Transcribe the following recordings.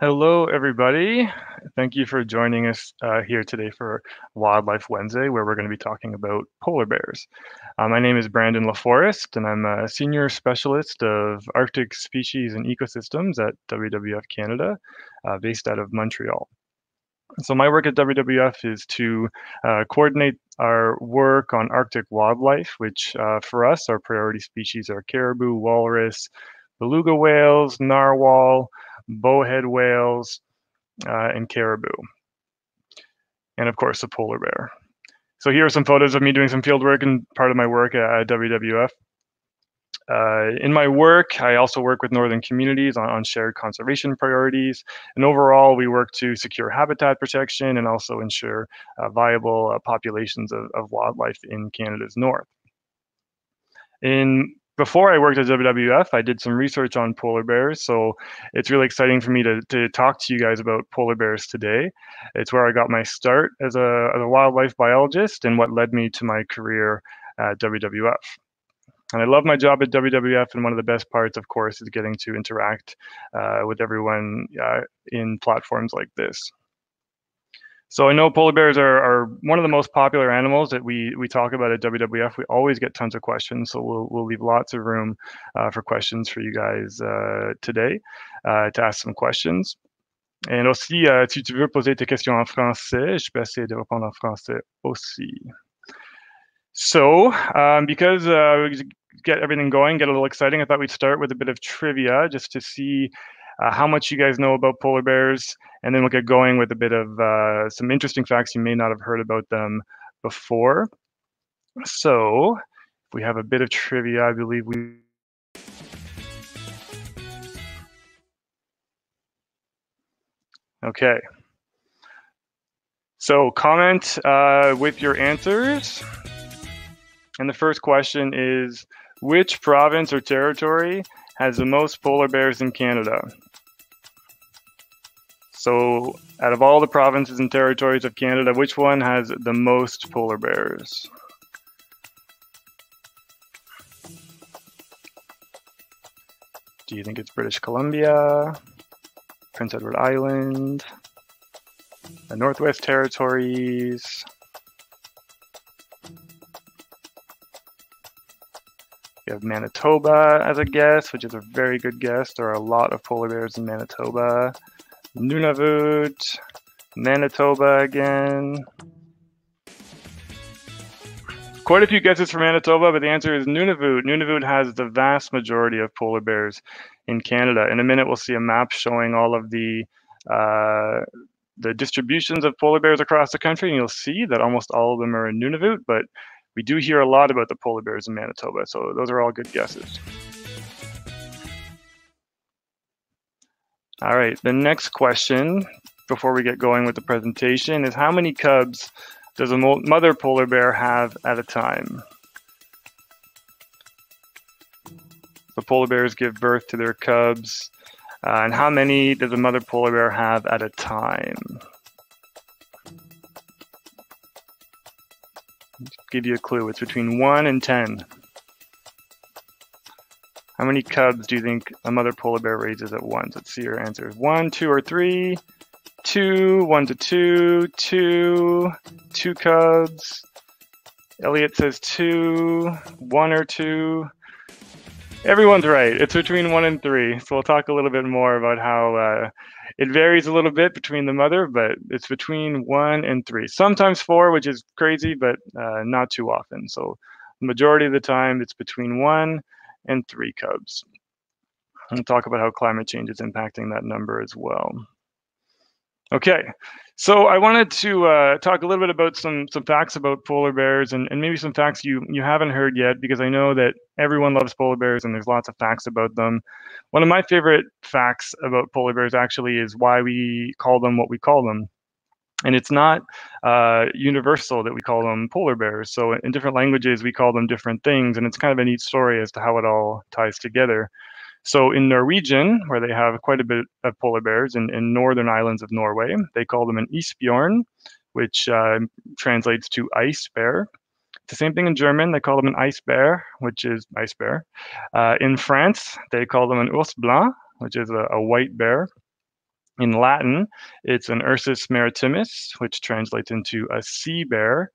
Hello, everybody. Thank you for joining us uh, here today for Wildlife Wednesday, where we're going to be talking about polar bears. Uh, my name is Brandon Laforest, and I'm a senior specialist of Arctic species and ecosystems at WWF Canada, uh, based out of Montreal. So my work at WWF is to uh, coordinate our work on Arctic wildlife, which uh, for us, our priority species are caribou, walrus, beluga whales, narwhal, bowhead whales, uh, and caribou. And of course, the polar bear. So here are some photos of me doing some field work and part of my work at WWF. Uh, in my work, I also work with northern communities on, on, shared conservation priorities. And overall, we work to secure habitat protection and also ensure uh, viable uh, populations of, of, wildlife in Canada's north. In before I worked at WWF, I did some research on polar bears. So it's really exciting for me to, to talk to you guys about polar bears today. It's where I got my start as a, as a wildlife biologist and what led me to my career at WWF. And I love my job at WWF, and one of the best parts, of course, is getting to interact uh, with everyone uh, in platforms like this. So I know polar bears are, are one of the most popular animals that we we talk about at WWF. We always get tons of questions, so we'll we'll leave lots of room uh, for questions for you guys uh, today uh, to ask some questions. Et aussi, si tu veux poser tes questions en français, je peux essayer de répondre en français aussi. So, um, because uh, we get everything going, get a little exciting, I thought we'd start with a bit of trivia just to see uh, how much you guys know about polar bears, and then we'll get going with a bit of uh, some interesting facts you may not have heard about them before. So, if we have a bit of trivia, I believe we. Okay. So, comment uh, with your answers. And the first question is Which province or territory has the most polar bears in Canada? So, out of all the provinces and territories of Canada, which one has the most polar bears? Do you think it's British Columbia, Prince Edward Island, the Northwest Territories? You have Manitoba as a guess, which is a very good guess. There are a lot of polar bears in Manitoba. Nunavut, Manitoba again. Quite a few guesses for Manitoba, but the answer is Nunavut. Nunavut has the vast majority of polar bears in Canada. In a minute, we'll see a map showing all of the uh, the distributions of polar bears across the country, and you'll see that almost all of them are in Nunavut, but we do hear a lot about the polar bears in Manitoba, so those are all good guesses. All right, the next question before we get going with the presentation is how many cubs does a mother polar bear have at a time? The polar bears give birth to their cubs. Uh, and how many does a mother polar bear have at a time? Give you a clue. It's between 1 and 10. How many cubs do you think a mother polar bear raises at once? Let's see your answers. One, two, or three. Two, one to two, two, two cubs. Elliot says two, one or two. Everyone's right. It's between one and three. So we'll talk a little bit more about how uh, it varies a little bit between the mother, but it's between one and three. Sometimes four, which is crazy, but uh, not too often. So majority of the time, it's between one and three cubs. And talk about how climate change is impacting that number as well. Okay, so I wanted to uh, talk a little bit about some some facts about polar bears and, and maybe some facts you you haven't heard yet because I know that everyone loves polar bears and there's lots of facts about them. One of my favorite facts about polar bears actually is why we call them what we call them and it's not uh, universal that we call them polar bears. So in different languages, we call them different things, and it's kind of a neat story as to how it all ties together. So in Norwegian, where they have quite a bit of polar bears in, in northern islands of Norway, they call them an isbjorn, which uh, translates to ice bear. It's the same thing in German. They call them an eisbär, which is ice bear. Uh, in France, they call them an ours blanc, which is a, a white bear. In Latin, it's an Ursus maritimus, which translates into a sea bear.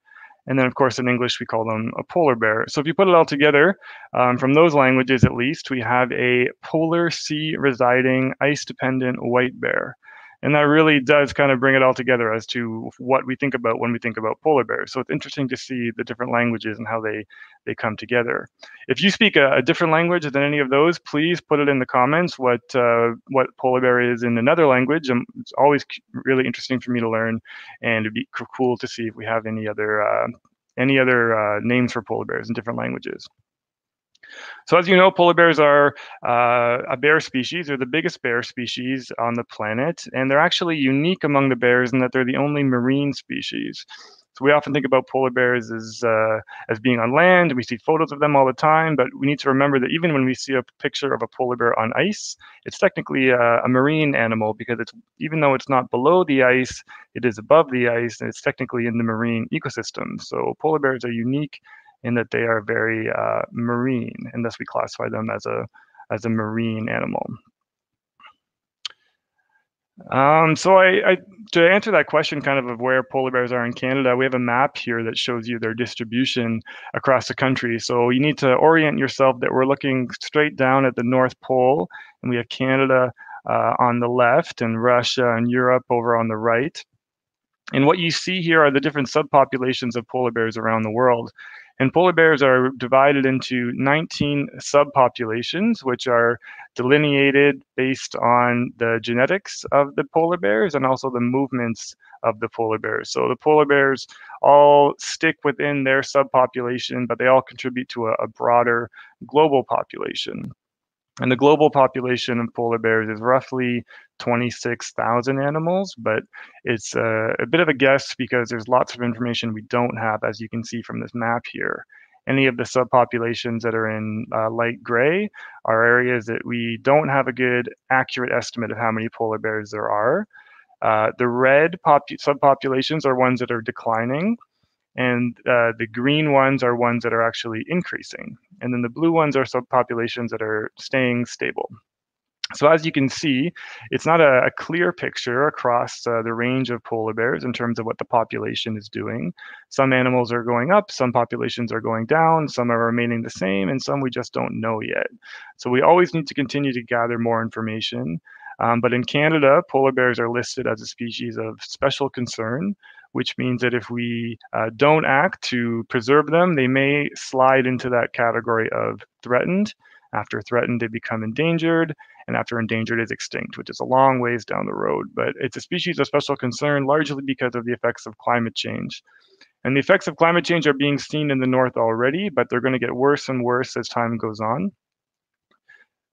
And then, of course, in English, we call them a polar bear. So if you put it all together, um, from those languages at least, we have a polar sea residing, ice dependent white bear. And that really does kind of bring it all together as to what we think about when we think about polar bears. So it's interesting to see the different languages and how they, they come together. If you speak a, a different language than any of those, please put it in the comments what, uh, what polar bear is in another language. Um, it's always really interesting for me to learn and it'd be cool to see if we have any other, uh, any other uh, names for polar bears in different languages. So as you know, polar bears are uh, a bear species. They're the biggest bear species on the planet, and they're actually unique among the bears in that they're the only marine species. So we often think about polar bears as uh, as being on land, and we see photos of them all the time. But we need to remember that even when we see a picture of a polar bear on ice, it's technically a, a marine animal because it's even though it's not below the ice, it is above the ice, and it's technically in the marine ecosystem. So polar bears are unique in that they are very uh, marine, and thus we classify them as a as a marine animal. Um, so I, I, to answer that question kind of of where polar bears are in Canada, we have a map here that shows you their distribution across the country. So you need to orient yourself that we're looking straight down at the North Pole, and we have Canada uh, on the left and Russia and Europe over on the right. And what you see here are the different subpopulations of polar bears around the world. And polar bears are divided into 19 subpopulations, which are delineated based on the genetics of the polar bears and also the movements of the polar bears. So the polar bears all stick within their subpopulation, but they all contribute to a, a broader global population. And the global population of polar bears is roughly 26,000 animals, but it's a, a, bit of a guess because there's lots of information we don't have, as you can see from this map here. Any of the subpopulations that are in uh, light gray are areas that we don't have a good accurate estimate of how many polar bears there are. Uh, the red subpopulations are ones that are declining and uh, the green ones are ones that are actually increasing. And then the blue ones are subpopulations that are staying stable. So as you can see, it's not a, a clear picture across uh, the range of polar bears in terms of what the population is doing. Some animals are going up, some populations are going down, some are remaining the same, and some we just don't know yet. So we always need to continue to gather more information. Um, but in Canada, polar bears are listed as a species of special concern, which means that if we uh, don't act to preserve them, they may slide into that category of threatened. After threatened, they become endangered, and after endangered is extinct, which is a long ways down the road. But it's a species of special concern largely because of the effects of climate change. And the effects of climate change are being seen in the north already, but they're going to get worse and worse as time goes on.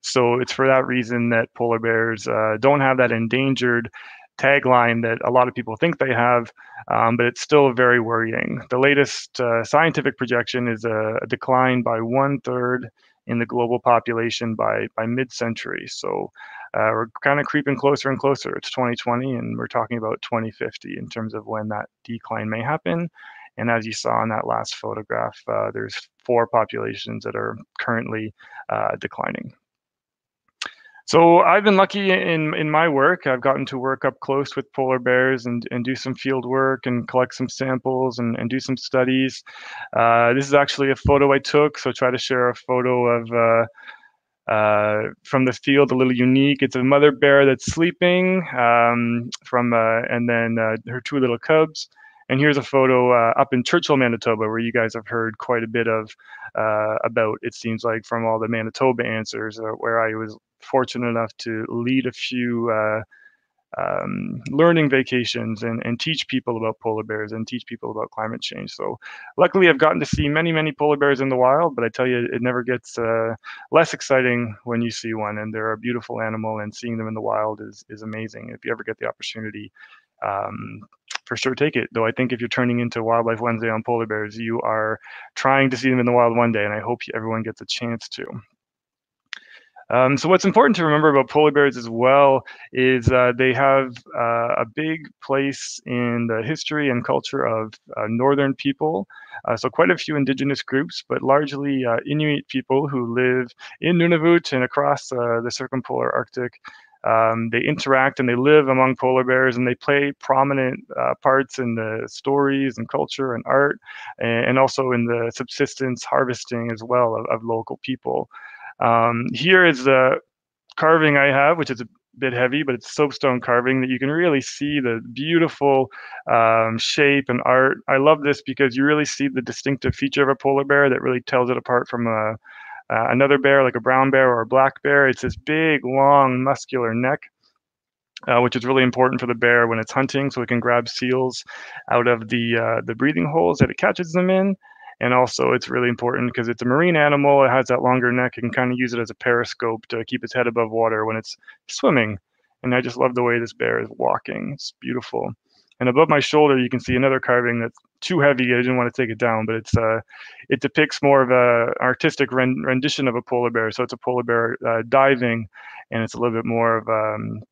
So it's for that reason that polar bears uh, don't have that endangered tagline that a lot of people think they have, um, but it's still very worrying. The latest uh, scientific projection is a, a, decline by one third in the global population by by mid-century. So uh, we're kind of creeping closer and closer. It's 2020, and we're talking about 2050 in terms of when that decline may happen. And as you saw in that last photograph, uh, there's four populations that are currently uh, declining. So I've been lucky in in my work. I've gotten to work up close with polar bears and, and do some field work and collect some samples and, and do some studies. Uh, this is actually a photo I took, so try to share a photo of uh, uh, from the field, a little unique. It's a mother bear that's sleeping um, from, uh, and then uh, her two little cubs. And here's a photo uh, up in Churchill, Manitoba, where you guys have heard quite a bit of uh, about, it seems like, from all the Manitoba answers, uh, where I was fortunate enough to lead a few uh, um, learning vacations and, and teach people about polar bears and teach people about climate change. So luckily I've gotten to see many, many polar bears in the wild, but I tell you, it never gets uh, less exciting when you see one and they're a beautiful animal and seeing them in the wild is, is amazing. If you ever get the opportunity, um, for sure take it. Though I think if you're turning into Wildlife Wednesday on polar bears, you are trying to see them in the wild one day, and I hope everyone gets a chance to. Um, so what's important to remember about polar bears as well is uh, they have uh, a big place in the history and culture of uh, northern people. Uh, so quite a few indigenous groups, but largely uh, Inuit people who live in Nunavut and across uh, the circumpolar Arctic Um, they interact and they live among polar bears and they play prominent uh, parts in the stories and culture and art and, and, also in the subsistence harvesting as well of, of local people. Um, here is the carving I have, which is a bit heavy, but it's soapstone carving that you can really see the beautiful um, shape and art. I love this because you really see the distinctive feature of a polar bear that really tells it apart from a, uh, another bear, like a brown bear or a black bear. It's this big, long, muscular neck. Uh, which is really important for the bear when it's hunting, so it can grab seals out of the uh, the breathing holes that it catches them in. And also, it's really important because it's a marine animal. It has that longer neck. Can kind of use it as a periscope to keep its head above water when it's swimming. And I just love the way this bear is walking. It's beautiful. And above my shoulder, you can see another carving that's too heavy. I didn't want to take it down, but it's uh, it depicts more of a artistic rendition of a polar bear. So it's a polar bear uh, diving, and it's a little bit more of um,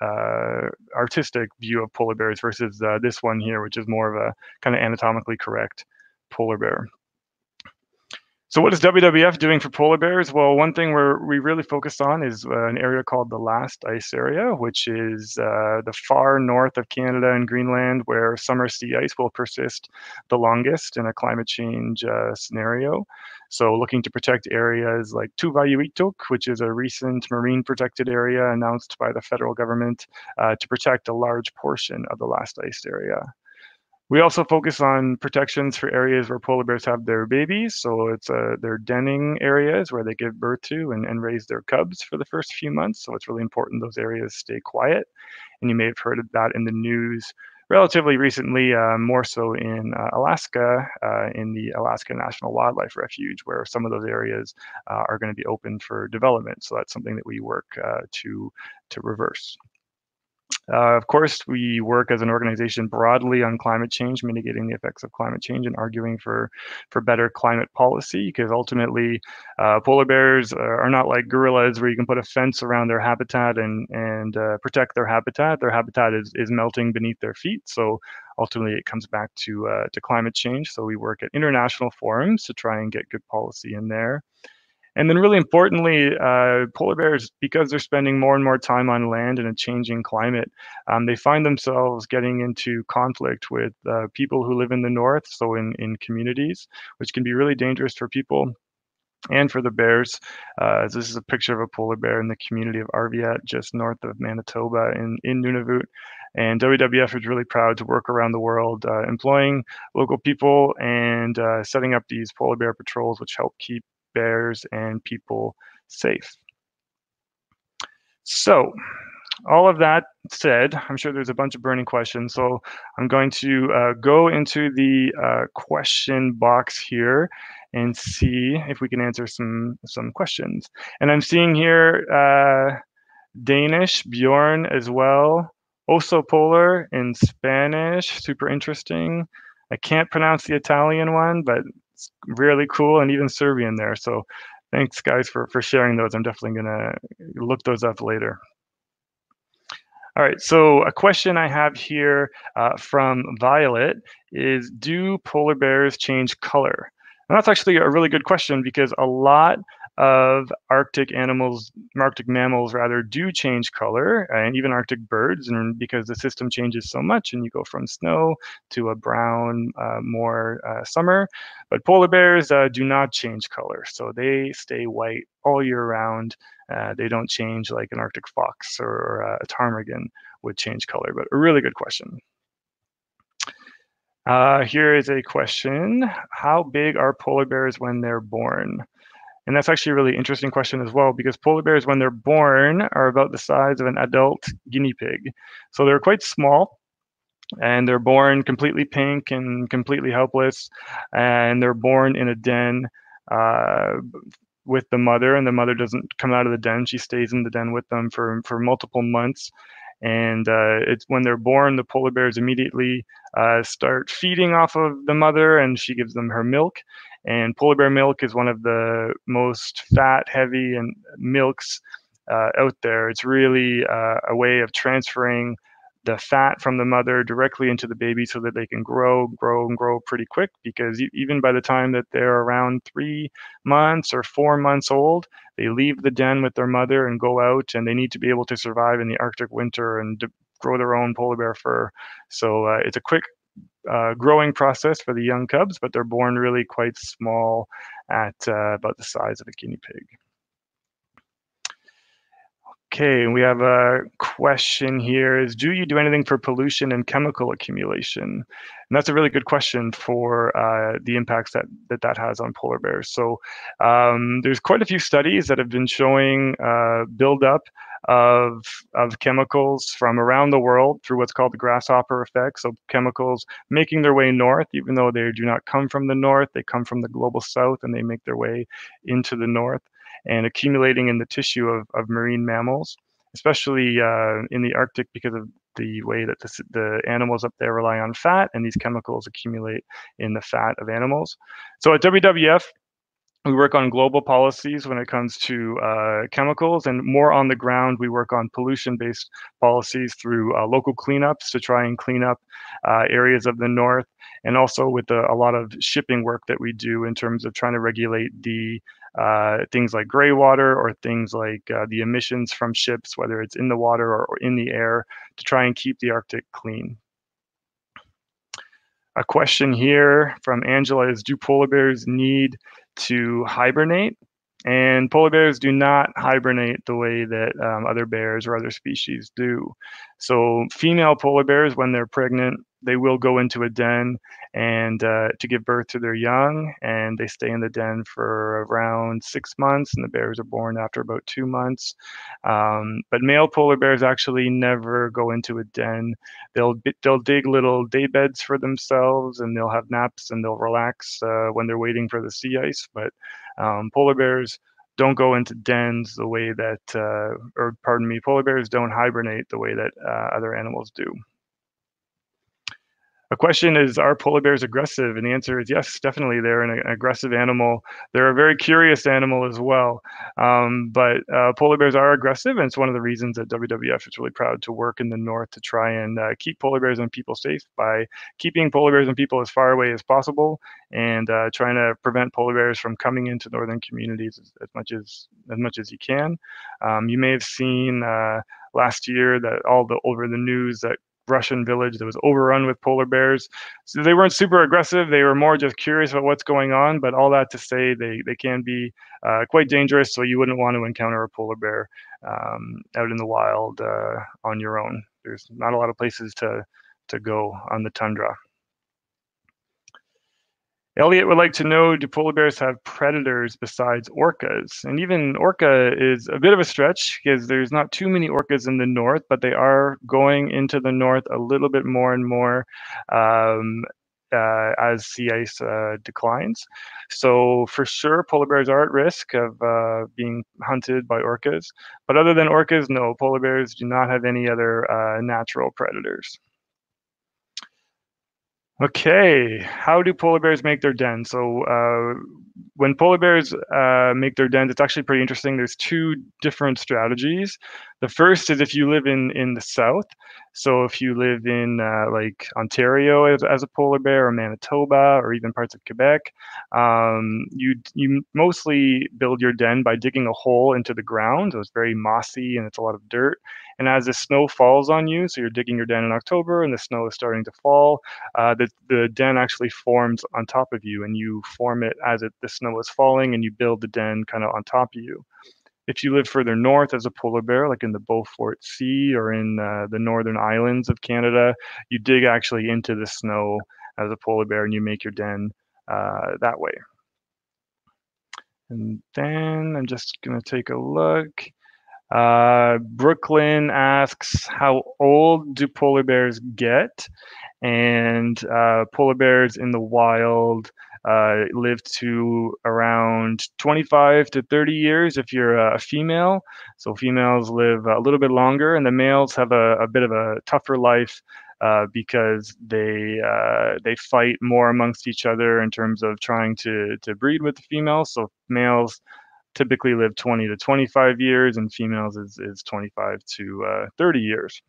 uh, artistic view of polar bears versus uh, this one here, which is more of a kind of anatomically correct polar bear. So what is WWF doing for polar bears? Well, one thing we're, we really focused on is uh, an area called the last ice area, which is uh, the far north of Canada and Greenland, where summer sea ice will persist the longest in a climate change uh, scenario. So looking to protect areas like Tuvaijuittuq, which is a recent marine protected area announced by the federal government uh, to protect a large portion of the last ice area. We also focus on protections for areas where polar bears have their babies. So it's uh, their denning areas where they give birth to and, and raise their cubs for the first few months. So it's really important those areas stay quiet. And you may have heard of that in the news relatively recently, uh, more so in uh, Alaska, uh, in the Alaska National Wildlife Refuge, where some of those areas uh, are going to be open for development. So that's something that we work uh, to to reverse. Uh, of course, we work as an organization broadly on climate change, mitigating the effects of climate change, and arguing for for better climate policy. Because ultimately, uh, polar bears are not like gorillas, where you can put a fence around their habitat and and uh, protect their habitat. Their habitat is is melting beneath their feet. So ultimately, it comes back to uh, to climate change. So we work at international forums to try and get good policy in there. And then, really importantly, uh, polar bears, because they're spending more and more time on land in a changing climate, um, they find themselves getting into conflict with uh, people who live in the north, so in, in communities, which can be really dangerous for people and for the bears. Uh, this is a picture of a polar bear in the community of Arviat, just north of Manitoba in, in Nunavut. And WWF is really proud to work around the world, uh, employing local people and uh, setting up these polar bear patrols, which help keep bears and people safe. So, all of that said, I'm sure there's a bunch of burning questions. So I'm going to uh, go into the uh, question box here and see if we can answer some some questions. And I'm seeing here uh, Danish, Bjorn as well. also Polar in Spanish, super interesting. I can't pronounce the Italian one, but it's really cool, and even Serbian there. So thanks, guys, for, for sharing those. I'm definitely to look those up later. All right, so a question I have here uh, from Violet is, do polar bears change color? And that's actually a really good question because a lot of Arctic animals, Arctic mammals rather, do change color, and even Arctic birds, and because the system changes so much, and you go from snow to a brown, uh, more uh, summer. But polar bears uh, do not change color, so they stay white all year round. Uh, they don't change like an Arctic fox or a ptarmigan would change color. But a really good question. Uh, here is a question. How big are polar bears when they're born? And that's actually a really interesting question as well, because polar bears, when they're born, are about the size of an adult guinea pig. So they're quite small, and they're born completely pink and completely helpless, and they're born in a den uh, with the mother, and the mother doesn't come out of the den. She stays in the den with them for, for multiple months. And uh, it's when they're born, the polar bears immediately uh, start feeding off of the mother, and she gives them her milk. And polar bear milk is one of the most fat heavy and milks uh, out there. It's really uh, a way of transferring the fat from the mother directly into the baby so that they can grow, grow, and grow pretty quick. Because even by the time that they're around three months or four months old, they leave the den with their mother and go out, and they need to be able to survive in the Arctic winter and grow their own polar bear fur. So uh, it's a quick uh, growing process for the young cubs, but they're born really quite small at uh, about the size of a guinea pig. Okay, we have a question here is do you do anything for pollution and chemical accumulation? And that's a really good question for uh, the impacts that, that that has on polar bears. So um, there's quite a few studies that have been showing uh, buildup of, of chemicals from around the world through what's called the grasshopper effect. So chemicals making their way north, even though they do not come from the north, they come from the global south and they make their way into the north and accumulating in the tissue of, of marine mammals, especially uh, in the Arctic because of the way that the, the, animals up there rely on fat, and these chemicals accumulate in the fat of animals. So at WWF, we work on global policies when it comes to uh, chemicals, and more on the ground, we work on pollution-based policies through uh, local cleanups to try and clean up uh, areas of the north, and also with the, a lot of shipping work that we do in terms of trying to regulate the uh, things like gray water or things like uh, the emissions from ships, whether it's in the water or in the air, to try and keep the Arctic clean. A question here from Angela is, do polar bears need to hibernate? And polar bears do not hibernate the way that um, other bears or other species do. So female polar bears, when they're pregnant, they will go into a den and uh, to give birth to their young and they stay in the den for around six months and the bears are born after about two months. Um, but male polar bears actually never go into a den. They'll they'll dig little day beds for themselves and they'll have naps and they'll relax uh, when they're waiting for the sea ice. But um, polar bears don't go into dens the way that, uh, or pardon me, polar bears don't hibernate the way that uh, other animals do. A question is, are polar bears aggressive? And the answer is yes, definitely. They're an, aggressive animal. They're a very curious animal as well. Um, but uh, polar bears are aggressive, and it's one of the reasons that WWF is really proud to work in the north to try and uh, keep polar bears and people safe by keeping polar bears and people as far away as possible and uh, trying to prevent polar bears from coming into northern communities as, as much as as much as you can. Um, you may have seen uh, last year that all the over the news that Russian village that was overrun with polar bears. So they weren't super aggressive. They were more just curious about what's going on. But all that to say, they, they can be uh, quite dangerous. So you wouldn't want to encounter a polar bear um, out in the wild uh, on your own. There's not a lot of places to, to go on the tundra. Elliot would like to know, do polar bears have predators besides orcas? And even orca is a bit of a stretch because there's not too many orcas in the north, but they are going into the north a little bit more and more um, uh, as sea ice uh, declines. So for sure, polar bears are at risk of uh, being hunted by orcas. But other than orcas, no, polar bears do not have any other uh, natural predators. Okay, how do polar bears make their den? So uh, when polar bears uh, make their dens, it's actually pretty interesting. There's two different strategies. The first is if you live in in the south. So if you live in uh, like Ontario as, as a polar bear, or Manitoba, or even parts of Quebec, um, you you mostly build your den by digging a hole into the ground. So it's very mossy and it's a lot of dirt. And as the snow falls on you, so you're digging your den in October and the snow is starting to fall, uh, the, the den actually forms on top of you and you form it as it, the snow is falling and you build the den kind of on top of you. If you live further north as a polar bear, like in the Beaufort Sea or in uh, the northern islands of Canada, you dig actually into the snow as a polar bear and you make your den uh, that way. And then I'm just going to take a look. Uh, Brooklyn asks, how old do polar bears get? And uh, polar bears in the wild uh, live to around 25 to 30 years if you're a female. So females live a little bit longer, and the males have a, a bit of a tougher life. Uh, because they uh, they fight more amongst each other in terms of trying to to breed with the females. So males typically live 20 to 25 years, and females is, is 25 to uh, 30 years.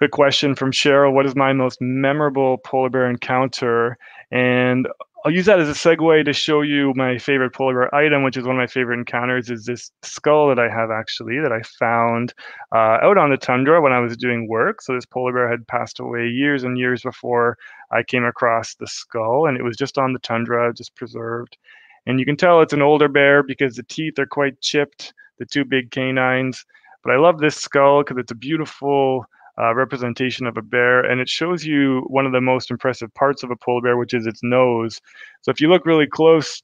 Quick question from Cheryl What is my most memorable polar bear encounter? And I'll use that as a segue to show you my favorite polar bear item, which is one of my favorite encounters, is this skull that I have actually that I found uh, out on the tundra when I was doing work. So this polar bear had passed away years and years before I came across the skull, and it was just on the tundra, just preserved. And you can tell it's an older bear because the teeth are quite chipped, the two big canines. But I love this skull because it's a beautiful uh, representation of a bear, and it shows you one of the most impressive parts of a polar bear, which is its nose. So if you look really close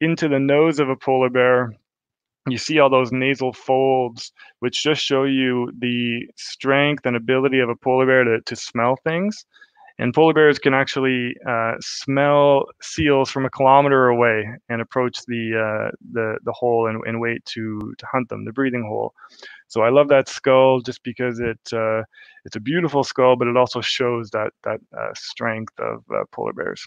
into the nose of a polar bear, you see all those nasal folds, which just show you the strength and ability of a polar bear to, to smell things. And polar bears can actually uh, smell seals from a kilometer away and approach the uh, the the hole and, and wait to to hunt them, the breathing hole. So I love that skull just because it uh, it's a beautiful skull, but it also shows that that uh, strength of uh, polar bears.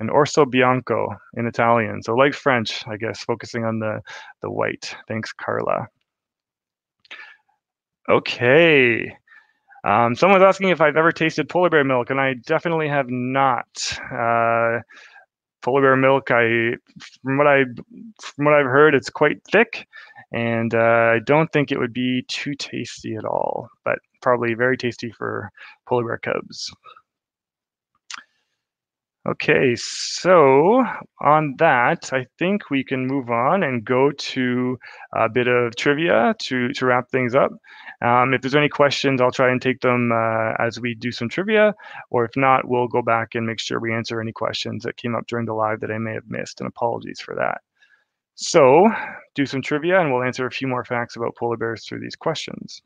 And Orso Bianco in Italian, so like French, I guess, focusing on the the white. Thanks, Carla. Okay. Um, someone's asking if I've ever tasted polar bear milk, and I definitely have not. Uh, polar bear milk, I from what I from what I've heard, it's quite thick, and uh, I don't think it would be too tasty at all. But probably very tasty for polar bear cubs. Okay, so on that, I think we can move on and go to a bit of trivia to, to wrap things up. Um, if there's any questions, I'll try and take them uh, as we do some trivia, or if not, we'll go back and make sure we answer any questions that came up during the live that I may have missed, and apologies for that. So, do some trivia, and we'll answer a few more facts about polar bears through these questions.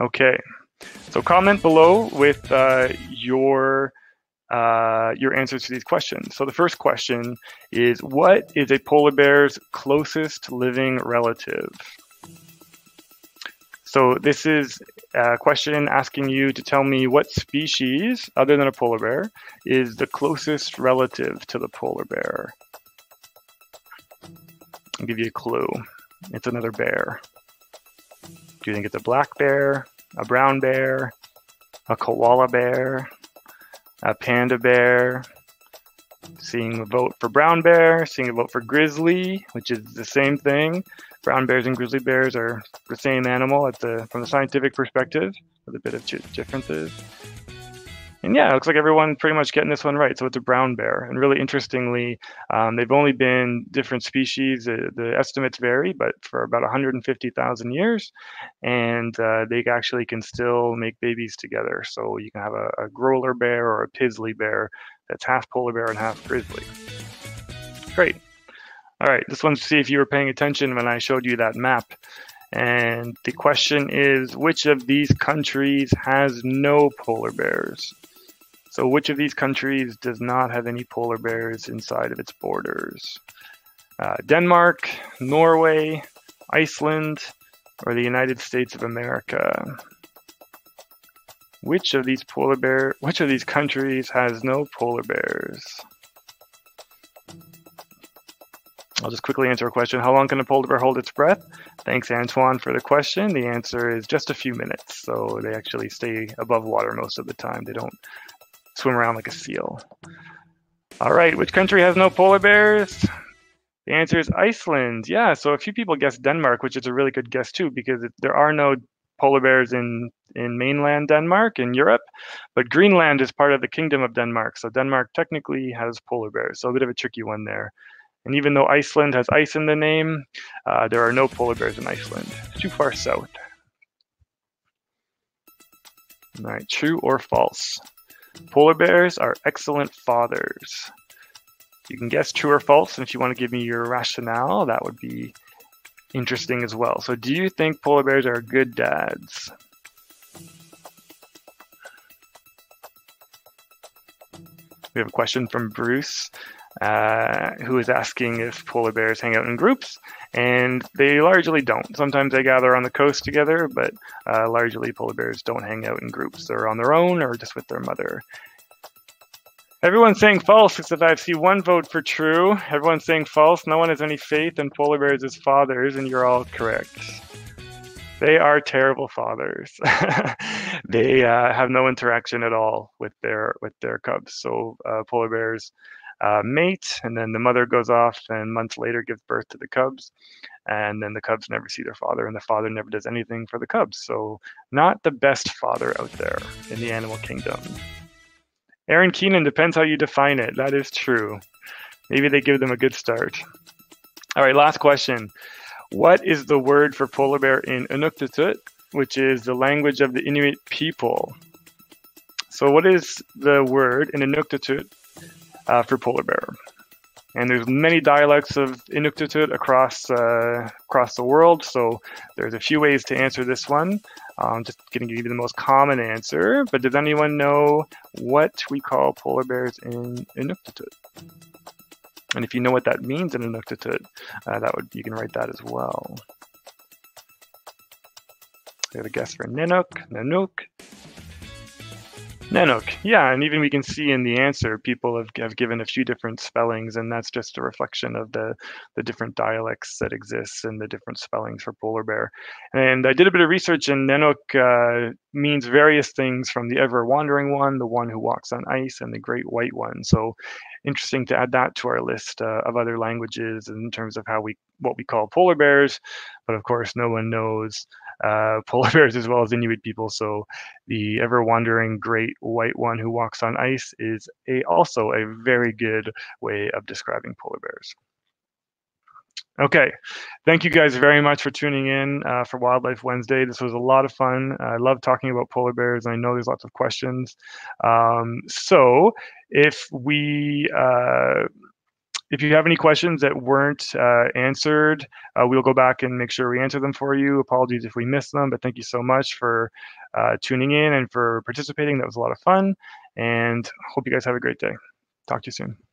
Okay, so comment below with uh, your uh, your answers to these questions. So the first question is, what is a polar bear's closest living relative? So this is a question asking you to tell me what species, other than a polar bear, is the closest relative to the polar bear. I'll give you a clue. It's another bear. You think it's a black bear, a brown bear, a koala bear, a panda bear? Seeing a vote for brown bear, seeing a vote for grizzly, which is the same thing. Brown bears and grizzly bears are the same animal at the from the scientific perspective, with a bit of differences. And yeah, it looks like everyone pretty much getting this one right. So it's a brown bear. And really interestingly, um, they've only been different species. Uh, the estimates vary, but for about 150,000 years. And uh, they actually can still make babies together. So you can have a, a grolar bear or a pizzly bear that's half polar bear and half grizzly. Great. All right, this one's to see if you were paying attention when I showed you that map. And the question is, which of these countries has no polar bears? So which of these countries does not have any polar bears inside of its borders? Uh, Denmark, Norway, Iceland, or the United States of America? Which of these polar bear which of these countries has no polar bears? I'll just quickly answer a question. How long can a polar bear hold its breath? Thanks, Antoine, for the question. The answer is just a few minutes. So they actually stay above water most of the time. They don't swim around like a seal. All right, which country has no polar bears? The answer is Iceland. Yeah, so a few people guessed Denmark, which is a really good guess too, because there are no polar bears in in mainland Denmark in Europe, but Greenland is part of the Kingdom of Denmark, so Denmark technically has polar bears. So a bit of a tricky one there. And even though Iceland has ice in the name, uh, there are no polar bears in Iceland. It's too far south. All right, true or false? Polar bears are excellent fathers. You can guess true or false, and if you want to give me your rationale, that would be interesting as well. So, do you think polar bears are good dads? We have a question from Bruce, uh, who is asking if polar bears hang out in groups, and they largely don't. Sometimes they gather on the coast together, but uh, largely polar bears don't hang out in groups. They're on their own or just with their mother. Everyone's saying false, except I see one vote for true. Everyone's saying false. No one has any faith in polar bears as fathers, and you're all correct. They are terrible fathers. they uh, have no interaction at all with their with their cubs. So uh, polar bears uh, mate, and then the mother goes off, and months later gives birth to the cubs, and then the cubs never see their father, and the father never does anything for the cubs. So not the best father out there in the animal kingdom. Aaron Keenan depends how you define it. That is true. Maybe they give them a good start. All right, last question. What is the word for polar bear in Inuktitut, which is the language of the Inuit people? So, what is the word in Inuktitut uh, for polar bear? And there's many dialects of Inuktitut across uh, across the world. So there's a few ways to answer this one. I'm just going to give you the most common answer. But does anyone know what we call polar bears in Inuktitut? And if you know what that means in Inuktitut, uh, that would you can write that as well. We have a guess for Nanook, Nanook, Nanook. Yeah, and even we can see in the answer, people have, have given a few different spellings, and that's just a reflection of the, the different dialects that exist and the different spellings for polar bear. And I did a bit of research, and Nanook uh, means various things from the ever wandering one, the one who walks on ice, and the great white one. So interesting to add that to our list uh, of other languages in terms of how we what we call polar bears. But of course, no one knows uh, polar bears as well as Inuit people. So the ever wandering great white one who walks on ice is a also a very good way of describing polar bears. Okay, thank you guys very much for tuning in uh, for Wildlife Wednesday. This was a lot of fun. I love talking about polar bears. and I know there's lots of questions. Um, so if we uh, if you have any questions that weren't uh, answered, uh, we'll go back and make sure we answer them for you. Apologies if we missed them, but thank you so much for uh, tuning in and for participating. That was a lot of fun, and hope you guys have a great day. Talk to you soon.